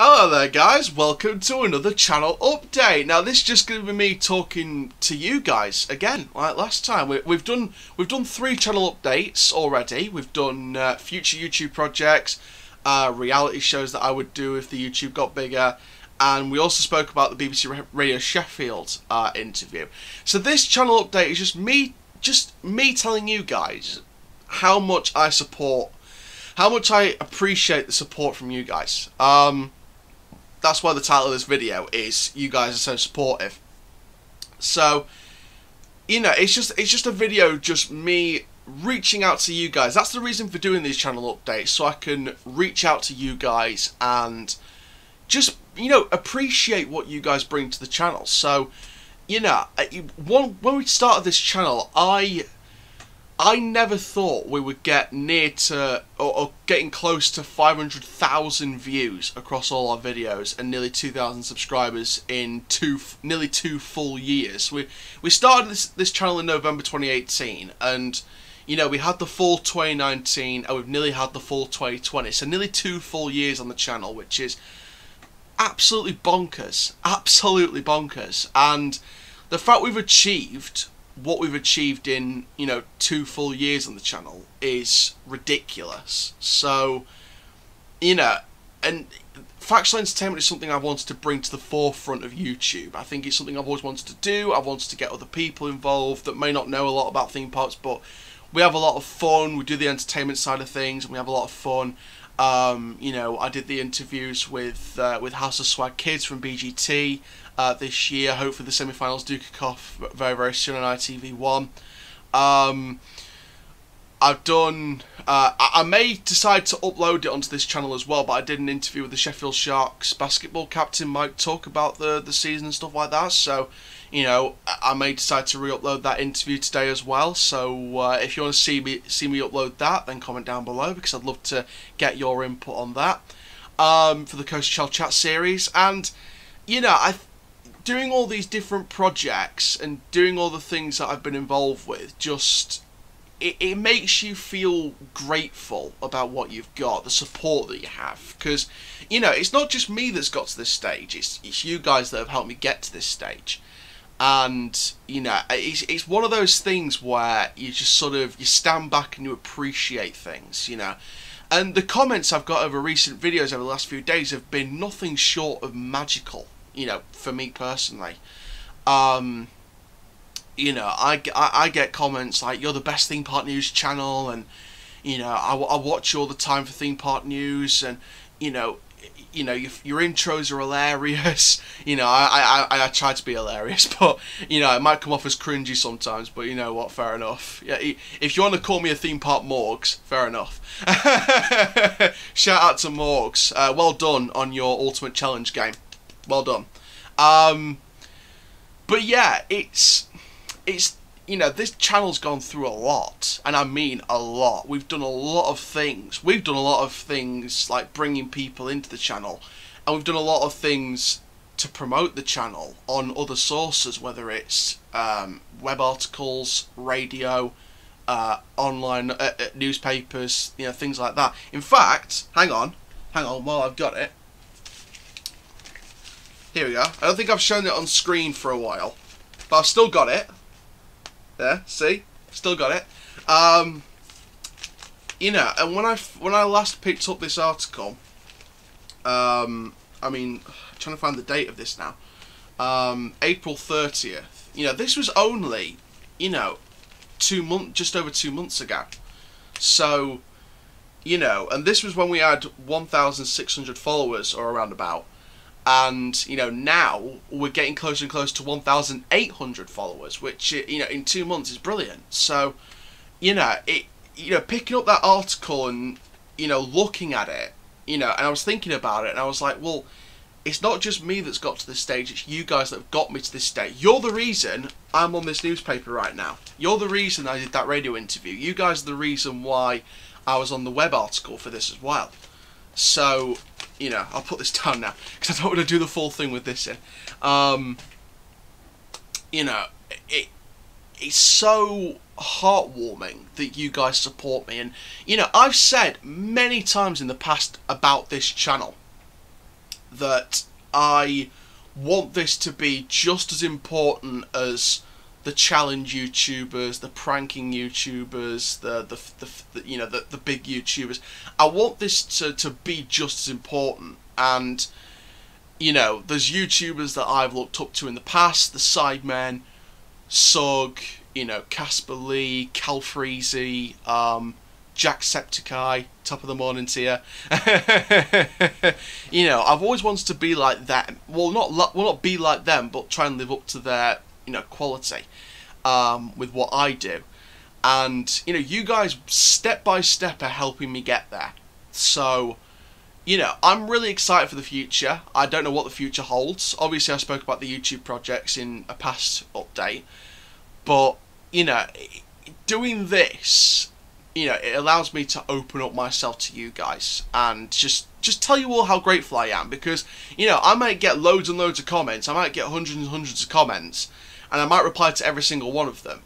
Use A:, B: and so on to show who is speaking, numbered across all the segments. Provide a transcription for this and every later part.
A: Hello there guys, welcome to another channel update. Now this is just going to be me talking to you guys again, like last time. We, have done we've done three channel updates already. We've done uh, future YouTube projects, uh, reality shows that I would do if the YouTube got bigger, and we also spoke about the BBC Radio Sheffield uh, interview. So this channel update is just me, just me telling you guys how much I support, how much I appreciate the support from you guys. Um, that's why the title of this video is "You guys are so supportive." So, you know, it's just it's just a video, just me reaching out to you guys. That's the reason for doing these channel updates, so I can reach out to you guys and just you know appreciate what you guys bring to the channel. So, you know, one when we started this channel, I I never thought we would get near to, or, or getting close to 500,000 views across all our videos and nearly 2,000 subscribers in two, nearly two full years. We we started this this channel in November 2018, and you know we had the full 2019, and we've nearly had the full 2020. So nearly two full years on the channel, which is absolutely bonkers, absolutely bonkers, and the fact we've achieved what we've achieved in you know two full years on the channel is ridiculous. So, you know, and factual entertainment is something I've wanted to bring to the forefront of YouTube. I think it's something I've always wanted to do. I've wanted to get other people involved that may not know a lot about theme parks, but we have a lot of fun. We do the entertainment side of things, and we have a lot of fun. Um, you know, I did the interviews with uh, with House of Swag Kids from BGT uh, this year. Hopefully, the semi-finals do kick off very very soon on ITV1. Um, I've done. Uh, I, may decide to upload it onto this channel as well, but I did an interview with the Sheffield Sharks basketball captain Mike Tuck about the the season and stuff like that. So, you know, I may decide to re-upload that interview today as well. So, uh, if you want to see me see me upload that, then comment down below because I'd love to get your input on that um, for the Coaster Chall Chat series. And you know, I doing all these different projects and doing all the things that I've been involved with just it, it makes you feel grateful about what you've got, the support that you have. Because, you know, it's not just me that's got to this stage, it's, it's you guys that have helped me get to this stage. And, you know, it's, it's one of those things where you just sort of, you stand back and you appreciate things, you know. And the comments I've got over recent videos over the last few days have been nothing short of magical you know, for me personally. Um, you know, I, I, I get comments like, you're the best theme park news channel, and, you know, I, I watch you all the time for theme park news, and, you know, you know your, your intros are hilarious. You know, I, I I try to be hilarious, but you know it might come off as cringy sometimes. But you know what? Fair enough. Yeah, if you want to call me a theme park Morgz, fair enough. Shout out to Morgz. Uh, well done on your ultimate challenge game well done. Um, but yeah, it's it's you know this channel's gone through a lot, and I mean a lot. We've done a lot of things. We've done a lot of things like bringing people into the channel, and we've done a lot of things to promote the channel on other sources, whether it's um, web articles, radio, uh, online uh, uh, newspapers, you know, things like that. In fact, hang on, hang on, while I've got it, here we go. I don't think I've shown it on screen for a while. But I've still got it. There, see? Still got it. Um, you know, and when I, when I last picked up this article, um, I mean, I'm trying to find the date of this now. Um, April 30th. You know, this was only, you know, two months, just over two months ago. So, you know, and this was when we had 1,600 followers or around about and you know now we're getting closer and closer to 1,800 followers, which eh, you know in two months is brilliant. So, you know it, you know picking up that article and you know looking at it, you know, and I was thinking about it, and I was like, well, it's not just me that's got to this stage; it's you guys that have got me to this stage. You're the reason I'm on this newspaper right now. You're the reason I did that radio interview. You guys are the reason why I was on the web article for this as well. So you know, I'll put this down now because I don't want to do the full thing with this in. Um, you know, it it's so heartwarming that you guys support me, and you know, I've said many times in the past about this channel that I want this to be just as important as the challenge YouTubers, the pranking YouTubers, the the, the, the you know the, the big YouTubers. I want this to, to be just as important. And you know, there's YouTubers that I've looked up to in the past, the Sidemen, Sugg, you know, Casper Lee, Calfreezy, um, Jacksepticeye, top of the morning to you. know, I've always wanted to be like them. Well, not well, not be like them, but try and live up to their you know quality um, with what I do. And you know, you guys step by step are helping me get there. So, you know, I'm really excited for the future. I don't know what the future holds. Obviously, I spoke about the YouTube projects in a past update, but you know, doing this you know, it allows me to open up myself to you guys and just just tell you all how grateful I am because you know I might get loads and loads of comments, I might get hundreds and hundreds of comments, and I might reply to every single one of them.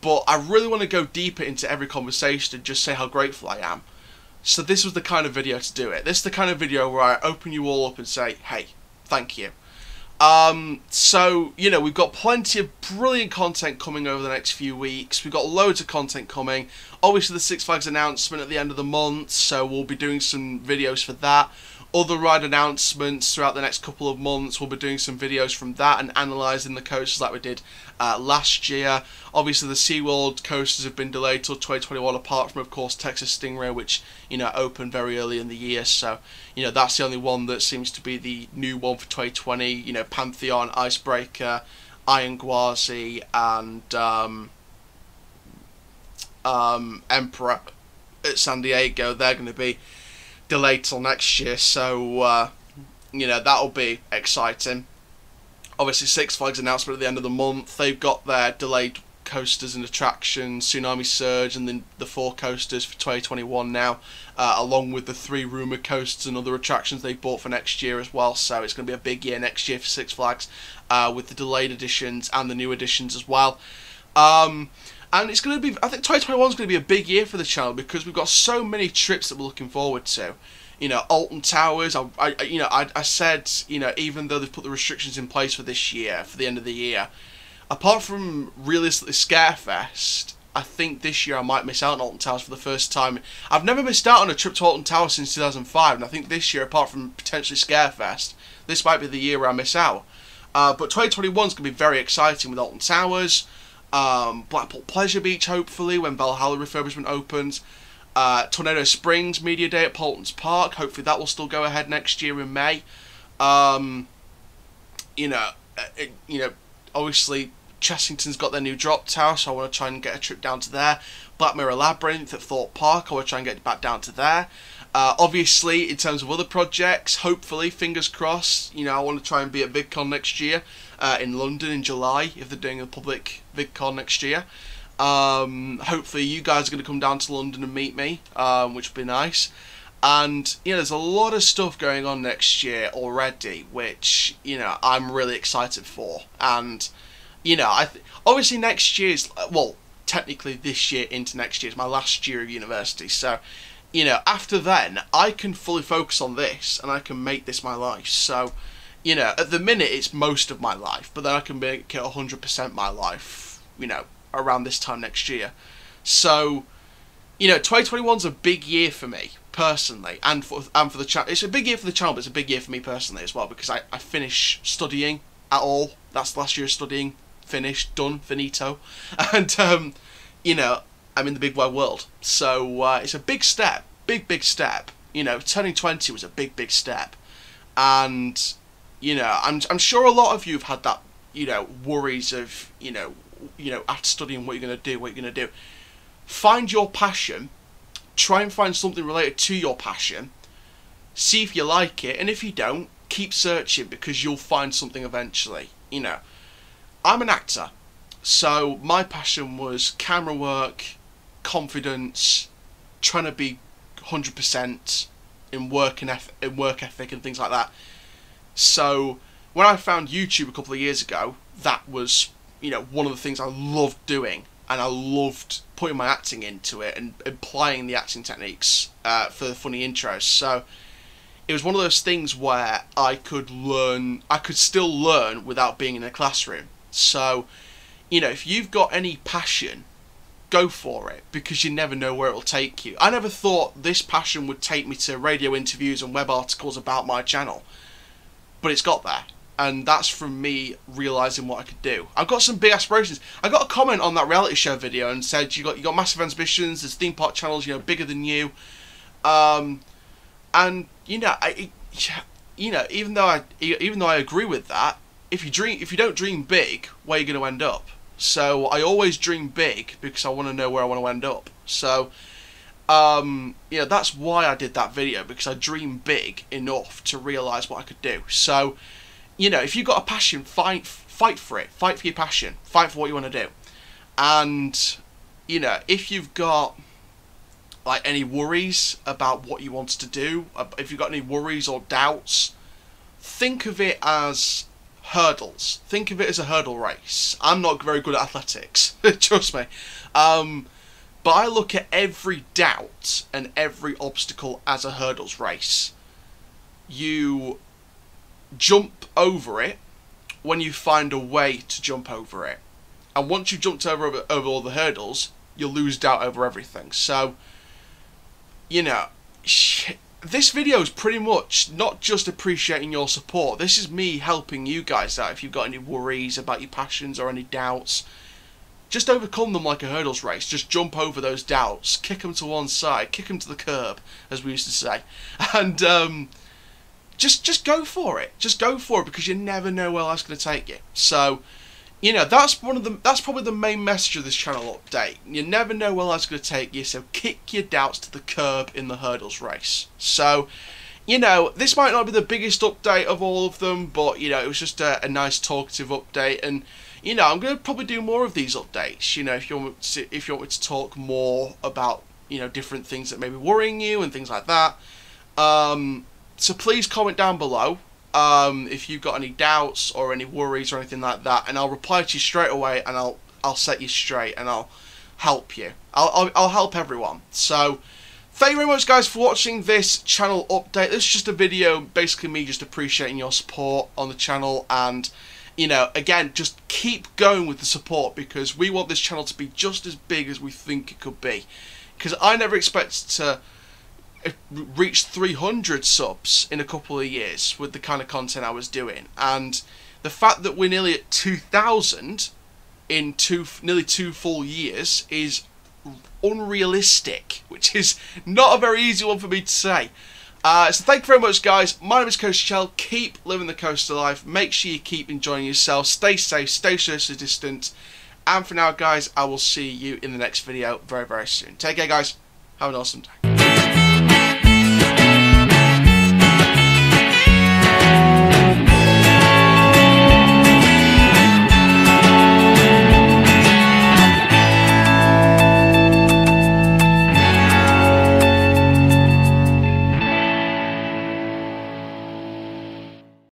A: But I really want to go deeper into every conversation and just say how grateful I am. So this was the kind of video to do it. This is the kind of video where I open you all up and say, hey, thank you. Um, so, you know, we've got plenty of brilliant content coming over the next few weeks. We've got loads of content coming. Obviously, the Six Flags announcement at the end of the month, so we'll be doing some videos for that other ride announcements throughout the next couple of months. We'll be doing some videos from that and analysing the coasters like we did uh, last year. Obviously, the SeaWorld coasters have been delayed till 2021, apart from, of course, Texas Stingray, which, you know, opened very early in the year. So, you know, that's the only one that seems to be the new one for 2020. You know, Pantheon, Icebreaker, Iron Gwazi, and um, um, Emperor at San Diego. They're going to be delayed till next year, so uh, you know that'll be exciting. Obviously, Six Flags announcement at the end of the month. They've got their delayed coasters and attractions, Tsunami Surge, and then the four coasters for 2021 now, uh, along with the three rumored coasters and other attractions they've bought for next year as well. So it's going to be a big year next year for Six Flags, uh, with the delayed editions and the new editions as well. Um, and it's going to be, I think 2021 is going to be a big year for the channel because we've got so many trips that we're looking forward to. You know, Alton Towers. I, I you know, I, I said, you know, even though they've put the restrictions in place for this year, for the end of the year, apart from realistically Scarefest, I think this year I might miss out on Alton Towers for the first time. I've never missed out on a trip to Alton Towers since 2005, and I think this year, apart from potentially Scarefest, this might be the year where I miss out. Uh, but 2021 is going to be very exciting with Alton Towers um, Blackpool Pleasure Beach, hopefully, when Valhalla refurbishment opens. Uh, Tornado Springs Media Day at Paultons Park. Hopefully, that will still go ahead next year in May. Um, you know, uh, it, you know, obviously Chessington's got their new drop tower, so I want to try and get a trip down to there. Black Mirror Labyrinth at Thorpe Park, I want to try and get back down to there. Uh, obviously, in terms of other projects, hopefully, fingers crossed, you know, I want to try and be at VidCon next year uh, in London in July if they're doing a public VidCon next year. Um, hopefully, you guys are going to come down to London and meet me, um, which would be nice. And you know, there's a lot of stuff going on next year already, which you know I'm really excited for. And you know, I obviously next year's well, technically this year into next year is my last year of university, so you know, after then I can fully focus on this and I can make this my life. So you know, at the minute it's most of my life, but then I can make it 100% my life, you know, around this time next year. So, you know, 2021's a big year for me personally, and for and for the channel. It's a big year for the channel, but it's a big year for me personally as well because I I finish studying at all. That's last year's studying finished, done, finito, and um, you know, I'm in the big wide world. So uh, it's a big step, big big step. You know, turning 20 was a big big step, and you know, I'm I'm sure a lot of you have had that, you know, worries of, you know, you know, after studying what you're gonna do, what you're gonna do. Find your passion. Try and find something related to your passion. See if you like it, and if you don't, keep searching because you'll find something eventually. You know, I'm an actor, so my passion was camera work, confidence, trying to be 100% in work and in work ethic and things like that. So when I found YouTube a couple of years ago, that was you know one of the things I loved doing, and I loved putting my acting into it and applying the acting techniques uh, for the funny intros. So it was one of those things where I could learn, I could still learn without being in a classroom. So, you know, if you've got any passion, go for it because you never know where it'll take you. I never thought this passion would take me to radio interviews and web articles about my channel, but it's got there. And that's from me realizing what I could do. I've got some big aspirations. I got a comment on that reality show video and said you got you got massive ambitions. There's theme park channels, you know, bigger than you. Um, and you know, I, you know, even though I, even though I agree with that, if you dream, if you don't dream big, where are you going to end up? So I always dream big because I want to know where I want to end up. So, um, you know, that's why I did that video because I dream big enough to realize what I could do. So, you know, if you've got a passion, fight, fight for it. Fight for your passion. Fight for what you want to do. And, you know, if you've got like any worries about what you want to do, if you've got any worries or doubts, think of it as hurdles. Think of it as a hurdle race. I'm not very good at athletics, trust me. Um, but I look at every doubt and every obstacle as a hurdles race. You jump over it when you find a way to jump over it. And once you've jumped over, over, over all the hurdles, you'll lose doubt over everything. So, you know, this video is pretty much not just appreciating your support. This is me helping you guys out if you've got any worries about your passions or any doubts. Just overcome them like a hurdles race. Just jump over those doubts. Kick them to one side. Kick them to the curb, as we used to say. And um, just just go for it. Just go for it because you never know where that's going to take you. So you know that's one of the that's probably the main message of this channel update you never know where that's going to take you so kick your doubts to the curb in the hurdles race so you know this might not be the biggest update of all of them but you know it was just a, a nice talkative update and you know i'm going to probably do more of these updates you know if you want to, if you want to talk more about you know different things that may be worrying you and things like that um, so please comment down below um, if you've got any doubts or any worries or anything like that, and I'll reply to you straight away, and I'll I'll set you straight, and I'll help you. I'll I'll, I'll help everyone. So. Thank you very much guys for watching this channel update. This is just a video, basically me just appreciating your support on the channel and you know, again, just keep going with the support because we want this channel to be just as big as we think it could be. Because I never expected to uh, reach 300 subs in a couple of years with the kind of content I was doing. And the fact that we're nearly at 2,000 in two nearly two full years is unrealistic, which is not a very easy one for me to say. Uh, so thank you very much, guys. My name is Coaster Chall. Keep living the coaster life. Make sure you keep enjoying yourself. Stay safe. Stay socially distant. And for now, guys, I will see you in the next video very, very soon. Take care, guys. Have an awesome day.